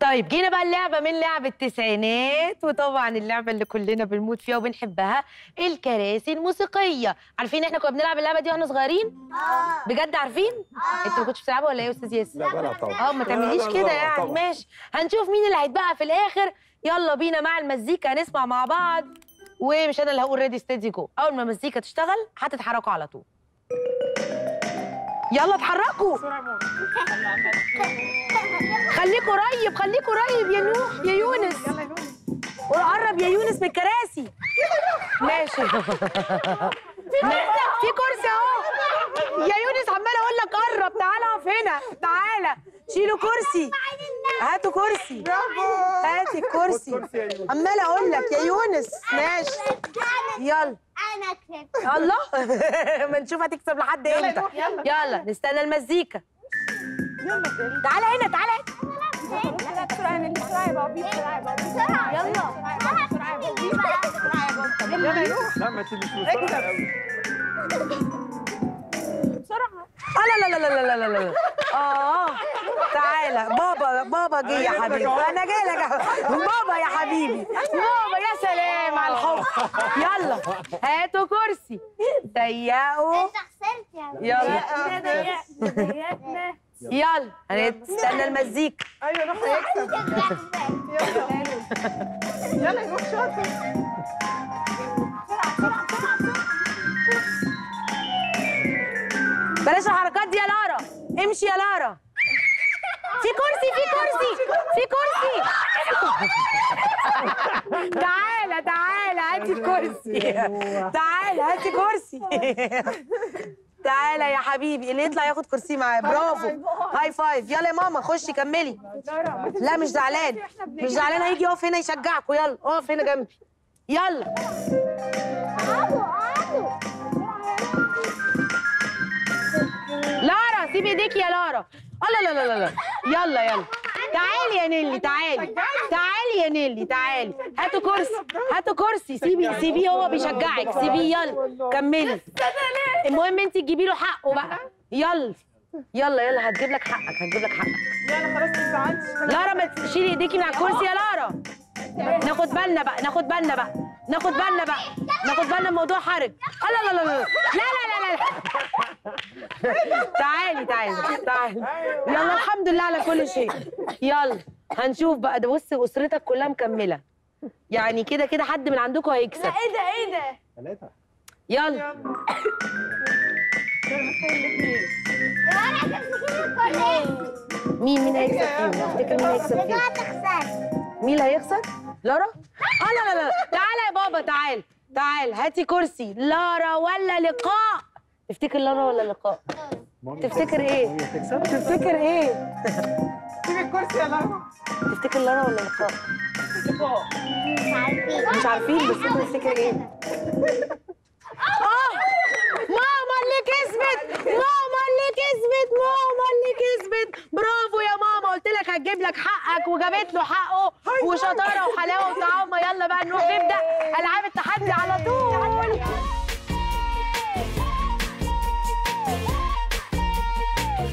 طيب جينا بقى اللعبة من لعب التسعينات وطبعا اللعبة اللي كلنا بنموت فيها وبنحبها الكراسي الموسيقية. عارفين إحنا كنا بنلعب اللعبة دي وإحنا صغيرين؟ آه. بجد عارفين؟ أنتوا ما كنتوش بتلعبوا ولا إيه يا أستاذ ياسر؟ لا بلعب طبعا. آه ما تعمليش كده يعني. طبعا. ماشي. هنشوف مين اللي هيتبقى في الآخر. يلا بينا مع المزيكا هنسمع مع بعض. ومش أنا اللي هقول ريدي ستيدي جو أول ما المزيكا تشتغل هتتحركوا على طول. يلا اتحركوا. خليكوا قريب خليكوا قريب يا نوح يا يونس. قرب يا يونس من الكراسي. ماشي. في كرسي اهو. يا يونس عماله أقول لك قرب تعالى اقف هنا تعالى شيلوا كرسي. هاتوا كرسي. هاتي الكرسي. كرسي يا يونس. عماله أقول لك يا يونس. ماشي. يلا. أنا كسبت الله ما نشوف هتكسب لحد إمتى. يلا نستنى المزيكا. تعالى هنا تعالى هنا. لا بسرعة يا نيلي بسرعة يا بابي بسرعة يا بابي بسرعة بسرعة بسرعة لا بسرعة بسرعة لا لا لا لا لا لا لا آه تعالى بابا بابا جه يا حبيبي أنا جاي لك بابا يا حبيبي بابا يا سلام على الحب يلا. هاتوا كرسي ضيقوا انت خسرت يا يلا ضيقنا يلا. هنستنى المزيكا. أيوه روح هيكسب يلا. يروح شاطر. بلاش الحركات دي يا لارا. امشي يا لارا. في كرسي في كرسي في كرسي. تعالى تعالى هاتي الكرسي. تعالى هاتي كرسي. تعالى يا حبيبي اللي يطلع ياخد كرسي معاه برافو. هاي فايف. يلا يا ماما خشي كملي. لا مش زعلان. مش زعلان هيجي يقف هنا يشجعكوا. يلا اقف هنا جنبي. يلا. لارا سيبي ايديكي يا لارا. لا لا لا لا لا. يلا يلا. تعالي يا نيلي تعالي. تعالي يا نيلي تعالي. هاتوا كرسي هاتوا كرسي. سيبي سيبيه هو بيشجعك. سيبيه يلا. كملي. المهم انت تجيبي له حقه بقى. يلا. يلا يلا هتجيب لك حقك هتجيب لك حقك. يلا خلاص ما تزعلش لارا ما تشيلي ايديكي من على الكرسي يا لارا. ناخد بالنا بقى ناخد بالنا بقى ناخد بالنا بقى ناخد بالنا الموضوع حرج. آه، لا لا لا لا لا. لا لا تعالي تعالي تعالي. يلا الحمد لله على كل شيء. يلا هنشوف بقى. ده بص أسرتك كلها مكملة. يعني كده كده حد من عندكم هيكسب. لا إيه ده إيه ده؟ ثلاثة يلا مين مين هيكسب فيهم تفتكر مين هيكسب فيهم مين اللي هيخسر؟ لارا؟ آه لا لا لا تعالى يا بابا تعال تعال هاتي كرسي لارا ولا لقاء تفتكر لارا ولا لقاء؟ تفتكر إيه؟ هي تكسب تفتكر إيه؟ سيب الكرسي يا لارا تفتكر لارا ولا لقاء؟ مش عارفين مش عارفين بس انت تفتكر إيه؟ آه ماما اللي كسبت ماما اللي كسبت ماما اللي كسبت برافو يا ماما قلت لك هتجيب لك حقك وجابت له حقه وشطارة وحلاوة وطعامه يلا بقى نروح نبدأ ألعاب التحدي على طول.